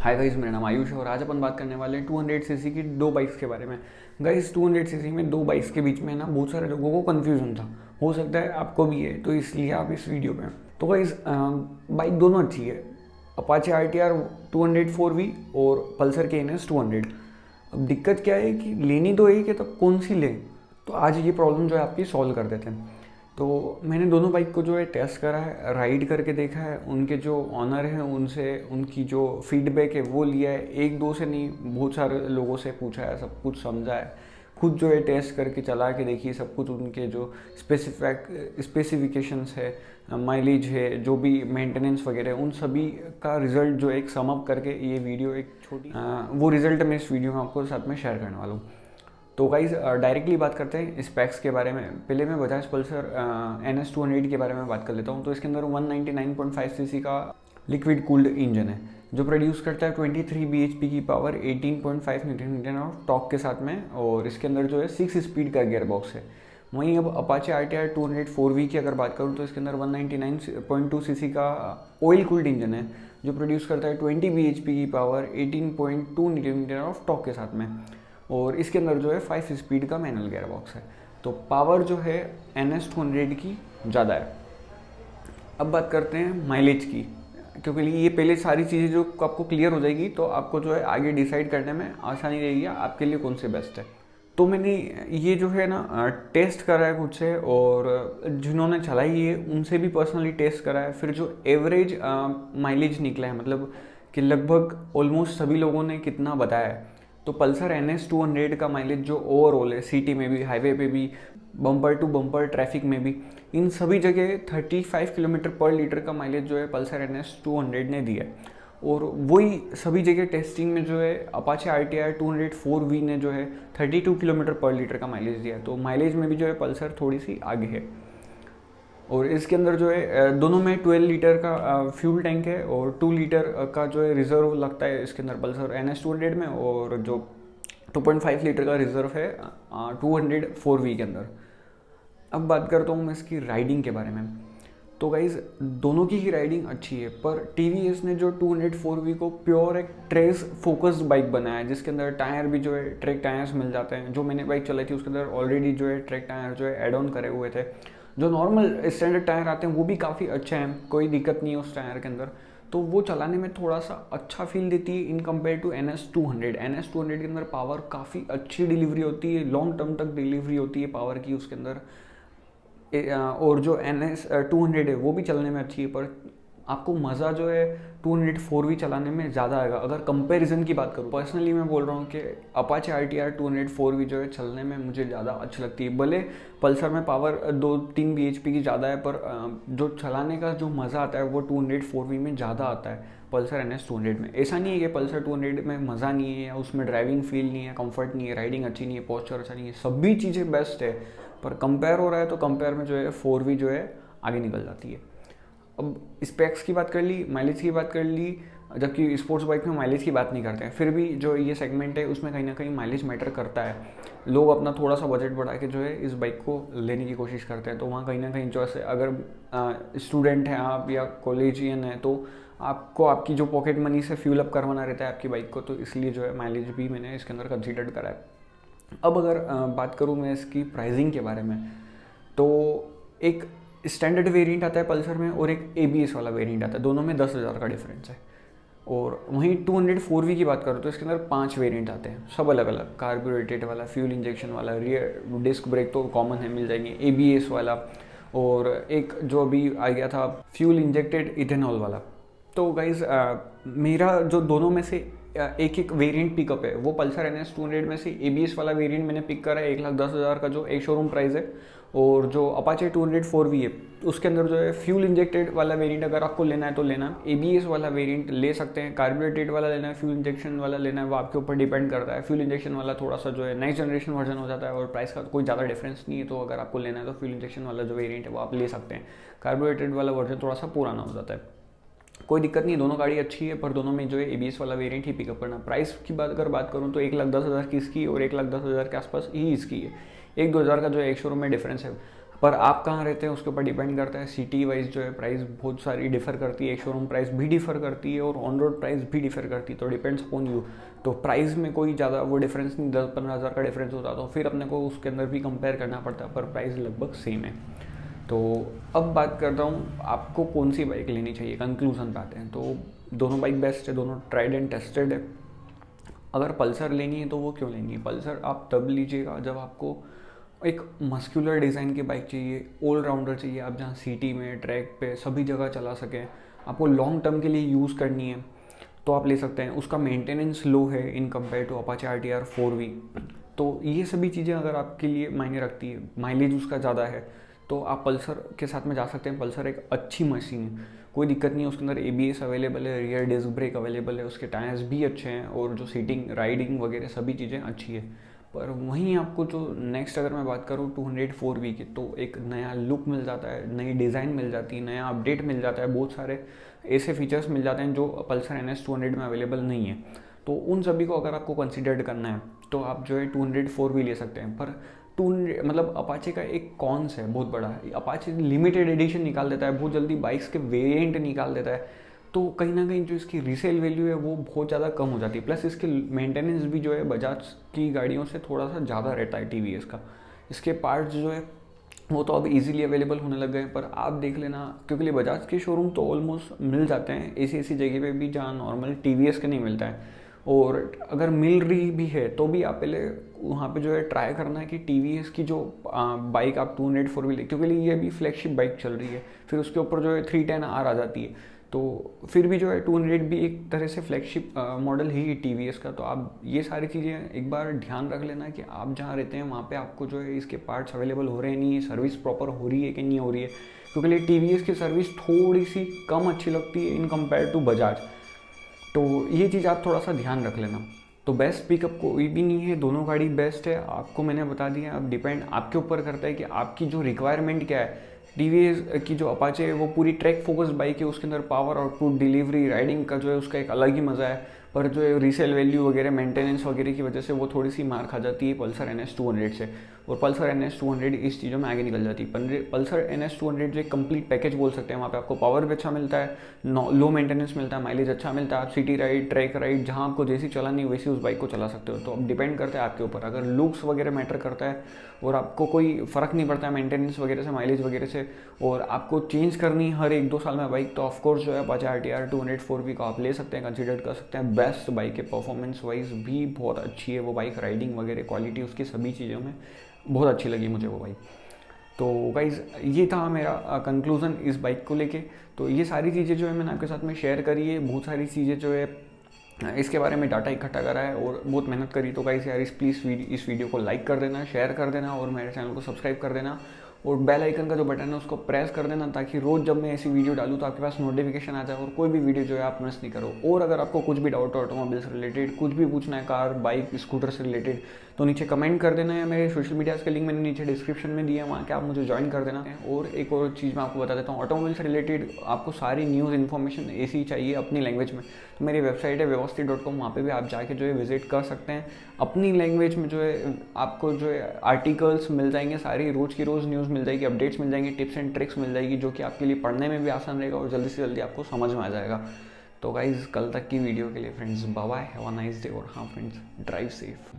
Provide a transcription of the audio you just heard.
Hi guys मेरा नाम आयुष है और आज अपन बात करने वाले हैं 200 सीसी की दो बाइक्स के बारे में। गाइस 200 सीसी में दो बाइक्स के बीच में ना बहुत सारे लोगों को कन्फ्यूज़न था। हो सकता है आपको भी है तो इसलिए आप इस वीडियो में तो गाइस बाइक दोनों अच्छी है। Apache R T R two hundred four V और पल्सर के एन एस टू हंड्रेड अब दिक्कत क्या है कि लेनी तो एक है तब कौन सी लें? तो आज ये प्रॉब्लम जो है आपकी सॉल्व कर देते हैं। तो मैंने दोनों बाइक को जो है टेस्ट करा है राइड करके देखा है। उनके जो ऑनर हैं उनसे उनकी जो फीडबैक है वो लिया है। एक दो से नहीं बहुत सारे लोगों से पूछा है सब कुछ समझा है। खुद जो है टेस्ट करके चला के देखिए सब कुछ उनके जो स्पेसिफिक स्पेसिफिकेशंस है माइलेज है जो भी मेंटेनेंस वगैरह उन सभी का रिज़ल्ट जो एक समअप करके ये वीडियो एक छोटी वो रिज़ल्ट मैं इस वीडियो में आपको साथ में शेयर करने वाला हूँ। तो गाइज़ डायरेक्टली बात करते हैं स्पेक्स के बारे में। पहले मैं Bajaj Pulsar N S two hundred के बारे में बात कर लेता हूँ। तो इसके अंदर 199.5 सीसी का लिक्विड कूल्ड इंजन है, जो प्रोड्यूस करता है 23 bhp की power 18.5 newton metre of torque के साथ में। और इसके अंदर जो है सिक्स स्पीड का गियर बॉक्स है। वहीं अब Apache R T R two hundred four V की अगर बात करूँ तो इसके अंदर one ninety nine point two C C का ऑयल कूल्ड इंजन है, जो प्रोड्यूस करता है ट्वेंटी बी एच पी की power eighteen point two newton metre of torque के साथ में। और इसके अंदर जो है फाइव स्पीड का मैनुअल गेयर बॉक्स है। तो पावर जो है एन एस टू हंड्रेड की ज़्यादा है। अब बात करते हैं माइलेज की, क्योंकि ये पहले सारी चीज़ें जो आपको क्लियर हो जाएगी तो आपको जो है आगे डिसाइड करने में आसानी रहेगी, आपके लिए कौन से बेस्ट है। तो मैंने ये जो है ना टेस्ट करा है खुद से, और जिन्होंने चलाई है, उनसे भी पर्सनली टेस्ट करा है। फिर जो एवरेज माइलेज निकला है मतलब कि लगभग ऑलमोस्ट सभी लोगों ने कितना बताया है। तो Pulsar N S two hundred का माइलेज जो ओवरऑल है सिटी में भी हाईवे पे भी बम्पर टू बम्पर ट्रैफ़िक में भी, इन सभी जगह 35 किलोमीटर पर लीटर का माइलेज जो है Pulsar N S two hundred ने दिया है। और वही सभी जगह टेस्टिंग में जो है Apache R T R two hundred four V ने जो है 32 किलोमीटर पर लीटर का माइलेज दिया तो माइलेज में भी जो है पल्सर थोड़ी सी आगे है। और इसके अंदर जो है दोनों में 12 लीटर का फ्यूल टैंक है और 2 लीटर का जो है रिज़र्व लगता है इसके अंदर Pulsar N S two hundred में और जो 2.5 लीटर का रिज़र्व है टू हंड्रेड फोर वी के अंदर। अब बात करता हूँ मैं इसकी राइडिंग के बारे में। तो गाइज़ दोनों की ही राइडिंग अच्छी है, पर टी वी ने जो 204 वी को प्योर एक ट्रेस फोकस्ड बाइक बनाया है, जिसके अंदर टायर भी जो है ट्रैक टायर्स मिल जाते हैं। जो मैंने बाइक चलाई थी, उसके अंदर ऑलरेडी जो है ट्रैक टायर जो है एड ऑन करे हुए थे। जो नॉर्मल स्टैंडर्ड टायर आते हैं, वो भी काफ़ी अच्छे हैं, कोई दिक्कत नहीं है उस टायर के अंदर। तो वो चलाने में थोड़ा सा अच्छा फील देती है in compare to N S two hundred N S two hundred के अंदर पावर काफ़ी अच्छी डिलीवरी होती है लॉन्ग टर्म तक डिलीवरी होती है पावर की उसके अंदर। और जो एन एस टू हंड्रेड है, वो भी चलने में अच्छी है, पर आपको मज़ा जो है टू हंड्रेड फोर वी चलाने में ज़्यादा आएगा। अगर कंपैरिजन की बात करूँ पर्सनली मैं बोल रहा हूँ कि Apache R T R two hundred four V जो है चलने में मुझे ज़्यादा अच्छी लगती है। भले पल्सर में पावर दो तीन बी एच पी की ज़्यादा है, पर जो चलाने का जो मज़ा आता है, वो टू हंड्रेड फोर वी में ज़्यादा आता है Pulsar N S two hundred में। ऐसा नहीं है कि पल्सर टू हंड्रेड में मज़ा नहीं है या उसमें ड्राइविंग फील नहीं है कंफर्ट नहीं है राइडिंग अच्छी नहीं है पॉस्चर अच्छा नहीं है, सभी चीज़ें बेस्ट है। पर कंपेयर हो रहा है तो कंपेयर में जो है फोर वी जो है आगे निकल जाती है। अब स्पेक्स की बात कर ली माइलेज की बात कर ली, जबकि स्पोर्ट्स बाइक में माइलेज की बात नहीं करते हैं। फिर भी जो ये सेगमेंट है, उसमें कहीं ना कहीं माइलेज मैटर करता है। लोग अपना थोड़ा सा बजट बढ़ा के जो है, इस बाइक को लेने की कोशिश करते हैं। तो वहाँ कहीं ना कहीं जो है अगर स्टूडेंट हैं आप या कॉलेजियन हैं तो आपको आपकी जो पॉकेट मनी से फ्यूल अप करवाना रहता है आपकी बाइक को तो इसलिए जो है माइलेज भी मैंने इसके अंदर कंसिडर करा है। अब अगर बात करूँ मैं इसकी प्राइजिंग के बारे में तो एक स्टैंडर्ड वेरिएंट आता है पल्सर में और एक एबीएस वाला वेरिएंट आता है। दोनों में दस हज़ार का डिफरेंस है। और वहीं 204 वी की बात करो तो इसके अंदर पाँच वेरिएंट आते हैं। सब अलग अलग कार्बोरेटेड वाला फ्यूल इंजेक्शन वाला रियर डिस्क ब्रेक तो कॉमन है, मिल जाएँगे। एबीएस वाला और एक जो अभी आ गया था फ्यूल इंजेक्टेड इथेनॉल वाला। तो गाइज़ मेरा जो दोनों में से एक एक वेरिएंट पिकअप है, वो Pulsar N S two hundred में से एबीएस वाला वेरिएंट मैंने पिक करा है, एक लाख दस हज़ार का जो एक शोरूम प्राइस है। और जो Apache two hundred four V है, उसके अंदर जो है फ्यूल इंजेक्टेड वाला वेरिएंट अगर आपको लेना है तो लेना। ए बी एस वाला वेरिएंट ले सकते हैं कार्बोरेटेड वाला लेना है फ्यूल इंजेक्शन वाला लेना है, वो आपके ऊपर डिपेंड करता है। फ्यूल इंजेक्शन वाला थोड़ा सा जो है नेक्स्ट जनरेशन वर्जन हो जाता है और प्राइस का कोई ज़्यादा डिफरेंस नहीं है तो अगर आपको लेना है तो फ्यूल इंजेक्शन वाला जो वेरियंट है वो आप ले सकते हैं। कार्बोरेटेड वाला वर्जन थोड़ा सा पुराना हो जाता है। कोई दिक्कत नहीं, दोनों गाड़ी अच्छी है, पर दोनों में जो है एबीएस वाला वेरिएंट ही पिकअप करना। प्राइस की बात अगर बात करूँ तो एक लाख दस हज़ार की इसकी और एक लाख दस हज़ार के आसपास ही इसकी है। एक दो हज़ार का जो एक शोरूम में डिफरेंस है। पर आप कहाँ रहते हैं, उसके ऊपर डिपेंड करता है। सिटी वाइज जो है प्राइस बहुत सारी डिफर करती है। एक शोरूम प्राइस भी डिफर करती है और ऑन रोड प्राइस भी डिफर करती है। तो डिपेंड्स अपॉन यू तो प्राइस में कोई ज़्यादा वो डिफरेंस नहीं, दस पंद्रह हज़ार का डिफरेंस होता तो फिर अपने को उसके अंदर भी कंपेयर करना पड़ता है। पर प्राइस लगभग सेम है। तो अब बात करता हूँ, आपको कौन सी बाइक लेनी चाहिए? कंक्लूजन पे आते हैं। तो दोनों बाइक बेस्ट है, दोनों ट्राइड एंड टेस्टेड है। अगर पल्सर लेनी है तो वो क्यों लेनी है? पल्सर आप तब लीजिएगा जब आपको एक मस्कुलर डिज़ाइन की बाइक चाहिए ऑल राउंडर चाहिए, आप जहाँ सिटी में ट्रैक पे सभी जगह चला सकें। आपको लॉन्ग टर्म के लिए यूज़ करनी है तो आप ले सकते हैं। उसका मेंटेनेंस लो है in compare to Apache R T R four V तो ये सभी चीज़ें अगर आपके लिए मायने रखती है माइलेज उसका ज़्यादा है तो आप पल्सर के साथ में जा सकते हैं। पल्सर एक अच्छी मशीन है। कोई दिक्कत नहीं है, उसके अंदर एबीएस अवेलेबल है रियर डिस्क ब्रेक अवेलेबल है, उसके टायर्स भी अच्छे हैं और जो सीटिंग राइडिंग वगैरह सभी चीज़ें अच्छी है। पर वहीं आपको जो नेक्स्ट अगर मैं बात करूँ टू हंड्रेड फोर वी की तो एक नया लुक मिल जाता है, नई डिज़ाइन मिल जाती है, नया अपडेट मिल जाता है, बहुत सारे ऐसे फीचर्स मिल जाते हैं जो Pulsar N S two hundred में अवेलेबल नहीं है। तो उन सभी को अगर आपको कंसिडर्ड करना है तो आप जो है टू हंड्रेड फोर भी ले सकते हैं। पर टू मतलब अपाचे का एक कॉन्स है, बहुत बड़ा है। अपाचे लिमिटेड एडिशन निकाल देता है, बहुत जल्दी बाइक्स के वेरिएंट निकाल देता है। तो कहीं ना कहीं जो इसकी रीसेल वैल्यू है, वो बहुत ज़्यादा कम हो जाती है। प्लस इसके मेंटेनेंस भी जो है बजाज की गाड़ियों से थोड़ा सा ज़्यादा रहता है टी का। इसके पार्ट्स जो है, वो तो अब इजीली अवेलेबल होने लग गए पर आप देख लेना, क्योंकि बजाज के शोरूम तो ऑलमोस्ट मिल जाते हैं। ऐसी ऐसी जगह पे भी जहाँ नॉर्मल टी के नहीं मिलता है। और अगर मिल रही भी है तो भी आप पहले वहाँ पे जो है ट्राई करना है कि टी वी की जो बाइक आप टू हंड्रेड फोर व्हीलर क्योंकि ये भी फ्लैगशिप बाइक चल रही है। फिर उसके ऊपर जो है थ्री टेन आर आ जाती है। तो फिर भी जो है टू हंड्रेड भी एक तरह से फ्लैगशिप मॉडल ही है टीवीएस का तो आप ये सारी चीज़ें एक बार ध्यान रख लेना कि आप जहाँ रहते हैं, वहाँ पे आपको जो है इसके पार्ट्स अवेलेबल हो रहे हैं, नहीं है सर्विस प्रॉपर हो रही है कि नहीं हो रही है। क्योंकि टी वी की सर्विस थोड़ी सी कम अच्छी लगती है इन कंपेयर टू बजाज तो ये चीज़ आप थोड़ा सा ध्यान रख लेना। तो बेस्ट पिकअप कोई भी नहीं है, दोनों गाड़ी बेस्ट है, आपको मैंने बता दिया। अब डिपेंड आपके ऊपर करता है कि आपकी जो रिक्वायरमेंट क्या है। टी की जो अपाचे है, वो पूरी ट्रैक फोकस बाइक है, उसके अंदर पावर आउटपुट डिलीवरी राइडिंग का जो है, उसका एक अलग ही मज़ा है। पर जो रीसेल वैल्यू वगैरह मेंटेनेंस वगैरह की वजह से वो थोड़ी सी मार खा जाती है Pulsar N S two hundred से। और Pulsar N S two hundred इस चीज़ों में आगे निकल जाती है। Pulsar N S two hundred जो एक कंप्लीट पैकेज बोल सकते हैं, वहाँ पे आपको पावर भी अच्छा मिलता है लो मेंटेनेंस मिलता है माइलेज अच्छा मिलता है, आप सिटी राइड ट्रैक राइड जहाँ आपको जैसी चलानी है वैसी उस बाइक को चला सकते हो। तो अब डिपेंड करता है आपके ऊपर। अगर लुक्स वगैरह मैटर करता है और आपको कोई फ़र्क नहीं पड़ता है मेंटेनेंस वगैरह से माइलेज वगैरह से, और आपको चेंज करनी हर एक दो साल में बाइक तो ऑफकोर्स जो है पाँच R T R two hundred four V को आप ले सकते हैं कंसिडर कर सकते हैं। बेस्ट बाइक है परफॉर्मेंस वाइज भी बहुत अच्छी है वो बाइक राइडिंग वगैरह क्वालिटी उसकी सभी चीज़ों में बहुत अच्छी लगी मुझे वो बाइक तो गाइज़ ये था मेरा कंक्लूज़न इस बाइक को लेके। तो ये सारी चीज़ें जो है मैंने आपके साथ में शेयर करी है, बहुत सारी चीज़ें जो है इसके बारे में डाटा इकट्ठा करा है और बहुत मेहनत करी। तो गाइज़ यार, इस प्लीज़ इस वीडियो को लाइक कर देना शेयर कर देना और मेरे चैनल को सब्सक्राइब कर देना। और बेल आइकन का जो बटन है, उसको प्रेस कर देना ताकि रोज़ जब मैं ऐसी वीडियो डालूँ तो आपके पास नोटिफिकेशन आ जाए और कोई भी वीडियो जो है आप मिस नहीं करो। और अगर आपको कुछ भी डाउट ऑटोमोबाइल से रिलेटेड कुछ भी पूछना है कार बाइक स्कूटर से रिलेटेड तो नीचे कमेंट कर देना है मेरे सोशल मीडियाज़ के लिंक मैंने नीचे डिस्क्रिप्शन में दिया है वहाँ के आप मुझे ज्वाइन कर देना। है और एक और चीज़ मैं आपको बता देता हूँ ऑटोमोबाइल से रिलेटेड आपको सारी न्यूज़ इन्फॉर्मेशन ऐसी चाहिए अपनी लैंग्वेज में। तो मेरी वेबसाइट है व्यवस्थित डॉट कॉम वहाँ पर भी आप जाके जो है विज़िट कर सकते हैं। अपनी लैंग्वेज में जो है आपको जो है आर्टिकल्स मिल जाएँगे सारी रोज़ की रोज़ न्यूज़ मिल जाएगी अपडेट्स मिल जाएँगे टिप्स एंड ट्रिक्स मिल जाएगी जो कि आपके लिए पढ़ने में भी आसान रहेगा और जल्दी से जल्दी आपको समझ में आ जाएगा। तो गाइज़ कल तक की वीडियो के लिए friends bye have a nice day और हाँ फ्रेंड्स ड्राइव सेफ़